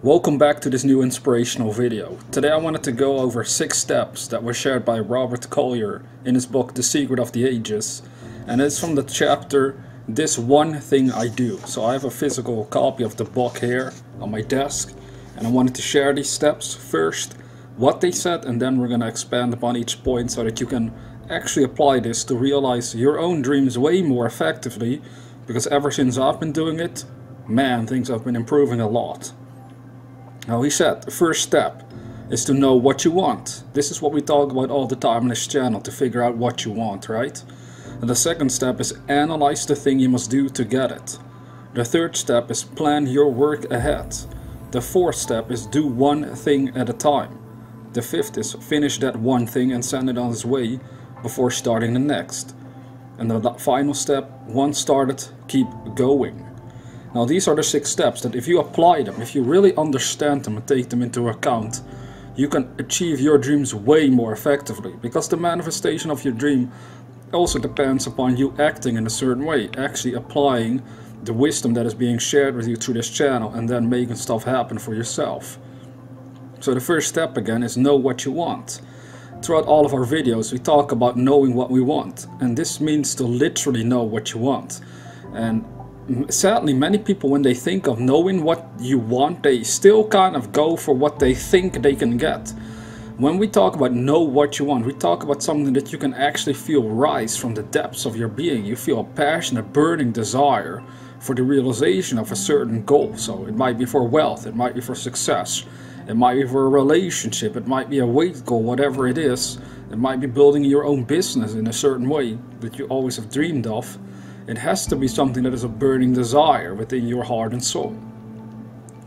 Welcome back to this new inspirational video. Today I wanted to go over 6 steps that were shared by Robert Collier in his book The Secret of the Ages and it's from the chapter This One Thing I Do. So I have a physical copy of the book here on my desk and I wanted to share these steps first, what they said and then we're gonna expand upon each point so that you can actually apply this to realize your own dreams way more effectively because ever since I've been doing it, man, things have been improving a lot. Now he said, the first step is to know what you want. This is what we talk about all the time on this channel, to figure out what you want, right? And the second step is analyze the thing you must do to get it. The third step is plan your work ahead. The fourth step is do one thing at a time. The fifth is finish that one thing and send it on its way before starting the next. And the final step, once started, keep going. Now these are the six steps that if you apply them, if you really understand them and take them into account, you can achieve your dreams way more effectively because the manifestation of your dream also depends upon you acting in a certain way, actually applying the wisdom that is being shared with you through this channel and then making stuff happen for yourself. So the first step again is know what you want. Throughout all of our videos we talk about knowing what we want and this means to literally know what you want. And sadly many people when they think of knowing what you want they still kind of go for what they think they can get. When we talk about know what you want we talk about something that you can actually feel rise from the depths of your being. You feel a passionate burning desire for the realization of a certain goal. So it might be for wealth it might be for success it might be for a relationship it might be a weight goal whatever it is. It might be building your own business in a certain way that you always have dreamed of it has to be something that is a burning desire within your heart and soul.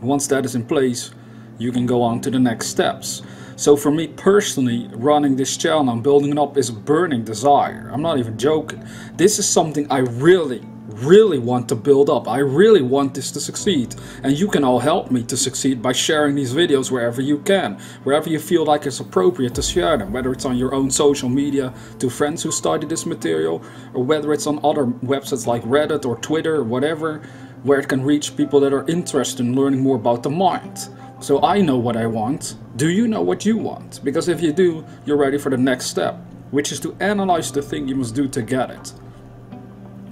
Once that is in place, you can go on to the next steps. So for me personally, running this channel and building it up is a burning desire. I'm not even joking. This is something I really, really want to build up. I really want this to succeed. And you can all help me to succeed by sharing these videos wherever you can. Wherever you feel like it's appropriate to share them. Whether it's on your own social media to friends who study this material. Or whether it's on other websites like Reddit or Twitter or whatever. Where it can reach people that are interested in learning more about the mind. So I know what I want. Do you know what you want? Because if you do, you're ready for the next step. Which is to analyze the thing you must do to get it.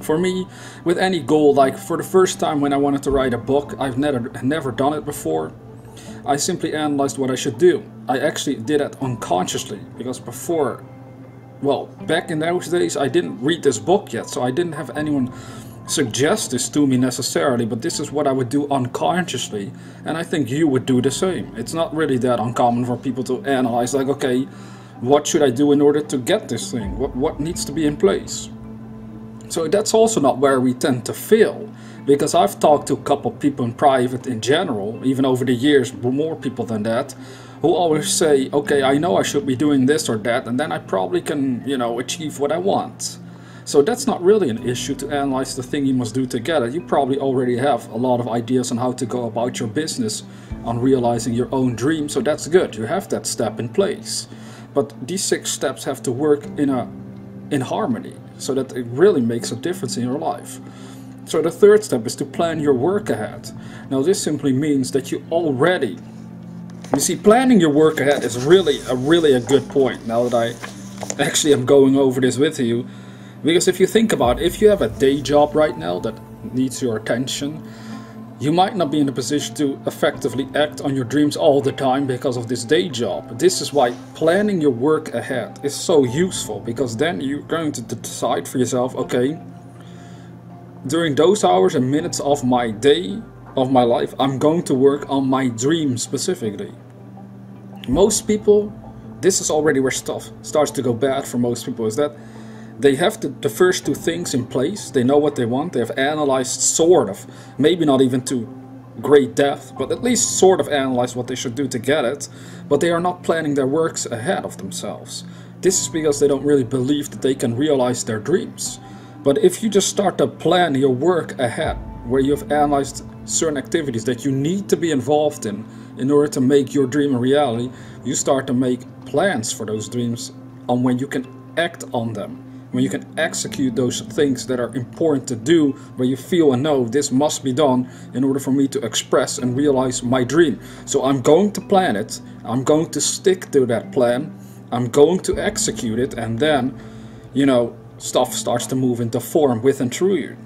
For me, with any goal, like for the first time when I wanted to write a book, I've never, never done it before. I simply analyzed what I should do. I actually did it unconsciously because before, well, back in those days, I didn't read this book yet, so I didn't have anyone suggest this to me necessarily, but this is what I would do unconsciously, and I think you would do the same. It's not really that uncommon for people to analyze, like, okay, what should I do in order to get this thing? What, what needs to be in place? So that's also not where we tend to fail. Because I've talked to a couple people in private in general, even over the years, more people than that, who always say, okay, I know I should be doing this or that, and then I probably can, you know, achieve what I want. So that's not really an issue to analyze the thing you must do to get it. You probably already have a lot of ideas on how to go about your business, on realizing your own dream, so that's good. You have that step in place. But these six steps have to work in a in harmony so that it really makes a difference in your life. So the third step is to plan your work ahead. Now this simply means that you already you see planning your work ahead is really a really a good point now that I actually am going over this with you because if you think about it, if you have a day job right now that needs your attention you might not be in a position to effectively act on your dreams all the time because of this day job. This is why planning your work ahead is so useful because then you're going to decide for yourself, okay, during those hours and minutes of my day, of my life, I'm going to work on my dream specifically. Most people, this is already where stuff starts to go bad for most people, is that they have the, the first two things in place. They know what they want. They have analyzed sort of, maybe not even to great depth, but at least sort of analyzed what they should do to get it. But they are not planning their works ahead of themselves. This is because they don't really believe that they can realize their dreams. But if you just start to plan your work ahead, where you've analyzed certain activities that you need to be involved in in order to make your dream a reality, you start to make plans for those dreams on when you can act on them when you can execute those things that are important to do, where you feel and know this must be done in order for me to express and realize my dream. So I'm going to plan it, I'm going to stick to that plan, I'm going to execute it, and then, you know, stuff starts to move into form with and through you.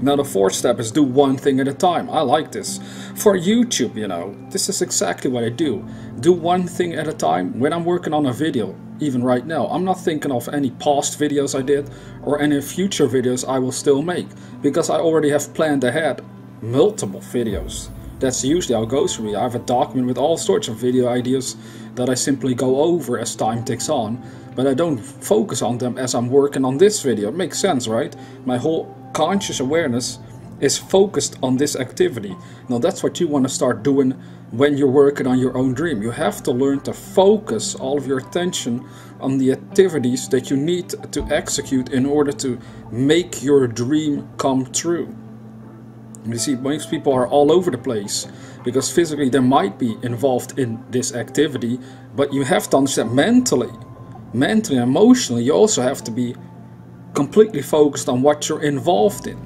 Now the fourth step is do one thing at a time. I like this. For YouTube, you know, this is exactly what I do. Do one thing at a time. When I'm working on a video, even right now, I'm not thinking of any past videos I did or any future videos I will still make because I already have planned ahead multiple videos. That's usually how it goes for me. I have a document with all sorts of video ideas that I simply go over as time ticks on, but I don't focus on them as I'm working on this video. It makes sense, right? My whole conscious awareness is focused on this activity. Now that's what you want to start doing when you're working on your own dream. You have to learn to focus all of your attention on the activities that you need to execute in order to make your dream come true. You see, most people are all over the place because physically they might be involved in this activity, but you have to understand mentally, mentally, emotionally, you also have to be completely focused on what you're involved in.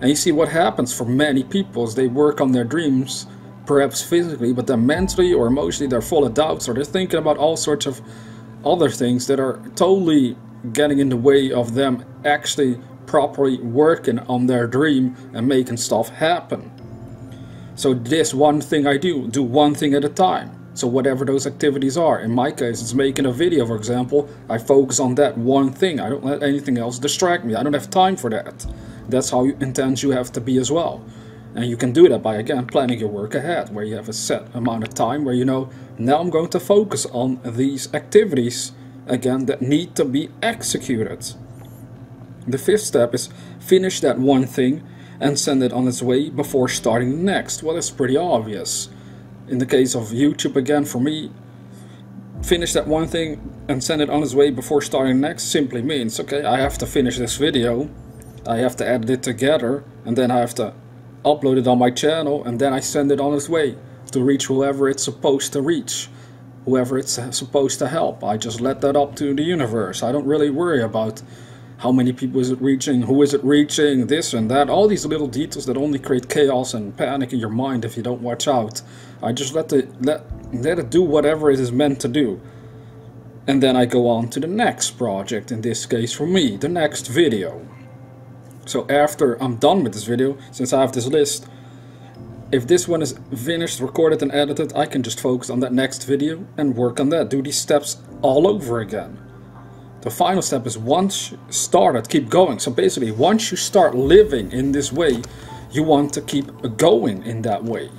And you see what happens for many people is they work on their dreams, perhaps physically, but then mentally or emotionally they're full of doubts or they're thinking about all sorts of other things that are totally getting in the way of them actually properly working on their dream and making stuff happen. So this one thing I do, do one thing at a time. So whatever those activities are, in my case it's making a video for example, I focus on that one thing, I don't let anything else distract me, I don't have time for that. That's how intense you have to be as well. And you can do that by again planning your work ahead, where you have a set amount of time where you know, now I'm going to focus on these activities again that need to be executed. The fifth step is finish that one thing and send it on its way before starting the next. Well, it's pretty obvious in the case of YouTube again for me finish that one thing and send it on its way before starting next simply means okay I have to finish this video I have to edit it together and then I have to upload it on my channel and then I send it on its way to reach whoever it's supposed to reach whoever it's supposed to help I just let that up to the universe I don't really worry about how many people is it reaching, who is it reaching, this and that, all these little details that only create chaos and panic in your mind if you don't watch out. I just let it, let, let it do whatever it is meant to do. And then I go on to the next project, in this case for me, the next video. So after I'm done with this video, since I have this list, if this one is finished, recorded and edited, I can just focus on that next video and work on that, do these steps all over again. The final step is once started, keep going. So basically, once you start living in this way, you want to keep going in that way.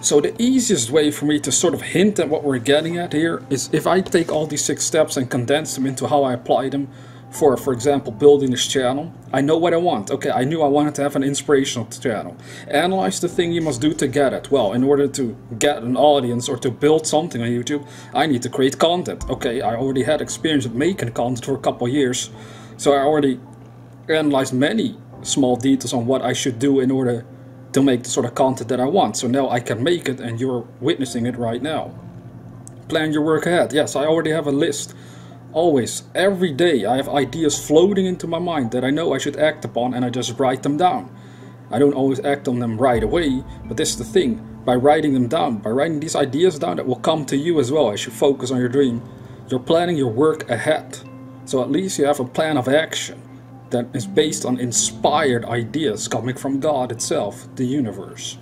So the easiest way for me to sort of hint at what we're getting at here is if I take all these six steps and condense them into how I apply them for, for example, building this channel, I know what I want. Okay, I knew I wanted to have an inspirational channel. Analyze the thing you must do to get it. Well, in order to get an audience or to build something on YouTube, I need to create content. Okay, I already had experience with making content for a couple years, so I already analyzed many small details on what I should do in order to make the sort of content that I want. So now I can make it and you're witnessing it right now. Plan your work ahead. Yes, I already have a list Always, every day, I have ideas floating into my mind that I know I should act upon and I just write them down. I don't always act on them right away, but this is the thing. By writing them down, by writing these ideas down that will come to you as well as you focus on your dream, you're planning your work ahead. So at least you have a plan of action that is based on inspired ideas coming from God itself, the universe.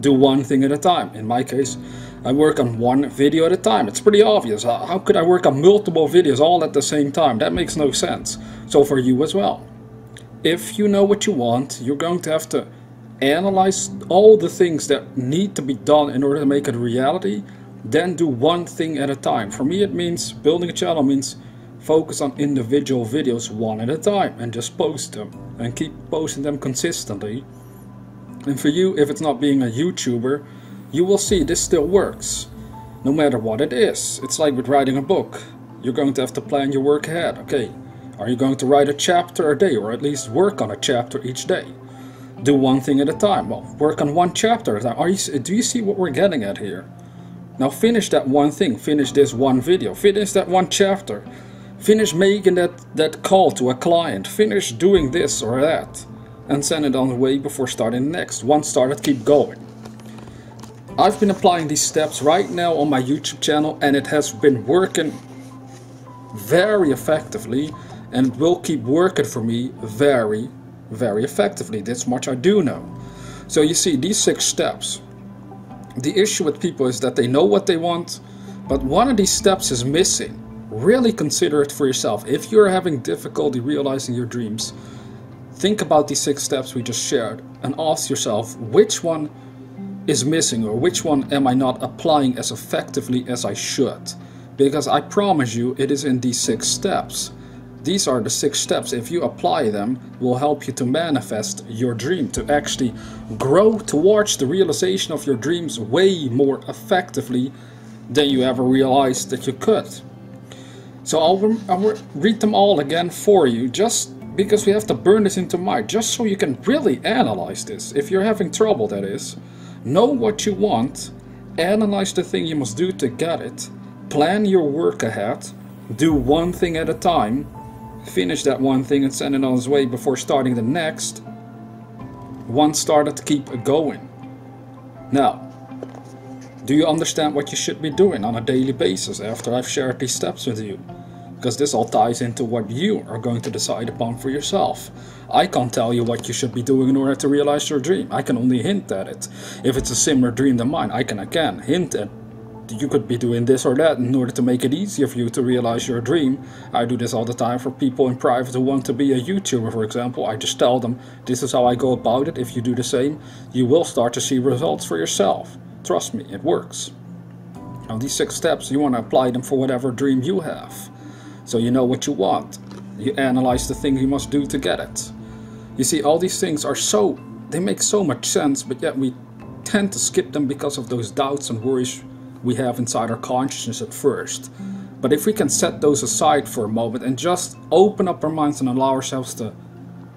Do one thing at a time. In my case, I work on one video at a time. It's pretty obvious. How could I work on multiple videos all at the same time? That makes no sense. So for you as well. If you know what you want, you're going to have to analyze all the things that need to be done in order to make it a reality, then do one thing at a time. For me it means building a channel means focus on individual videos one at a time and just post them and keep posting them consistently. And for you, if it's not being a YouTuber, you will see this still works, no matter what it is. It's like with writing a book. You're going to have to plan your work ahead. Okay, are you going to write a chapter a day, or at least work on a chapter each day? Do one thing at a time. Well, work on one chapter. Are you, do you see what we're getting at here? Now finish that one thing. Finish this one video. Finish that one chapter. Finish making that, that call to a client. Finish doing this or that. And send it on the way before starting next. Once started, keep going. I've been applying these steps right now on my YouTube channel and it has been working very effectively and it will keep working for me very, very effectively. This much I do know. So you see, these six steps. The issue with people is that they know what they want, but one of these steps is missing really consider it for yourself. If you're having difficulty realizing your dreams, think about these six steps we just shared and ask yourself which one is missing or which one am I not applying as effectively as I should. Because I promise you it is in these six steps. These are the six steps. If you apply them, will help you to manifest your dream, to actually grow towards the realization of your dreams way more effectively than you ever realized that you could. So I'll, I'll read them all again for you, just because we have to burn this into mind, just so you can really analyze this. If you're having trouble, that is. Know what you want, analyze the thing you must do to get it, plan your work ahead, do one thing at a time, finish that one thing and send it on its way before starting the next. One started, to keep going. Now, do you understand what you should be doing on a daily basis after I've shared these steps with you? Because this all ties into what you are going to decide upon for yourself. I can't tell you what you should be doing in order to realize your dream. I can only hint at it. If it's a similar dream than mine, I can again hint at you could be doing this or that in order to make it easier for you to realize your dream. I do this all the time for people in private who want to be a YouTuber, for example. I just tell them this is how I go about it. If you do the same, you will start to see results for yourself. Trust me, it works. Now these six steps, you want to apply them for whatever dream you have. So you know what you want. You analyze the thing you must do to get it. You see, all these things are so, they make so much sense, but yet we tend to skip them because of those doubts and worries we have inside our consciousness at first. But if we can set those aside for a moment and just open up our minds and allow ourselves to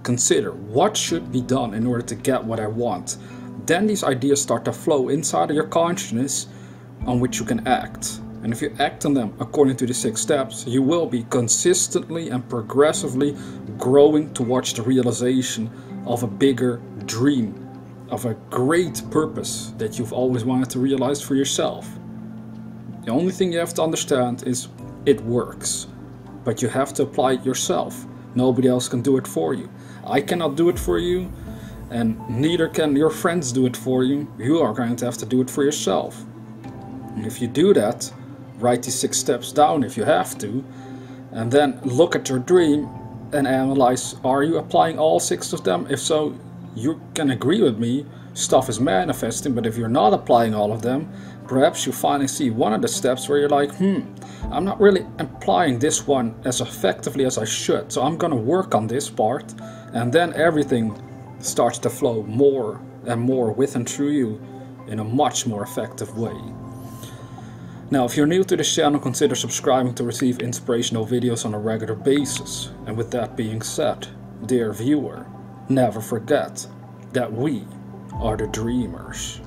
consider what should be done in order to get what I want, then these ideas start to flow inside of your consciousness on which you can act. And if you act on them according to the six steps, you will be consistently and progressively growing towards the realization of a bigger dream, of a great purpose that you've always wanted to realize for yourself. The only thing you have to understand is it works, but you have to apply it yourself. Nobody else can do it for you. I cannot do it for you, and neither can your friends do it for you. You are going to have to do it for yourself. And if you do that, write these six steps down if you have to, and then look at your dream and analyze are you applying all six of them? If so, you can agree with me, stuff is manifesting, but if you're not applying all of them, perhaps you finally see one of the steps where you're like, hmm, I'm not really applying this one as effectively as I should, so I'm gonna work on this part, and then everything starts to flow more and more with and through you in a much more effective way. Now, if you're new to this channel, consider subscribing to receive inspirational videos on a regular basis. And with that being said, dear viewer, never forget that we are the dreamers.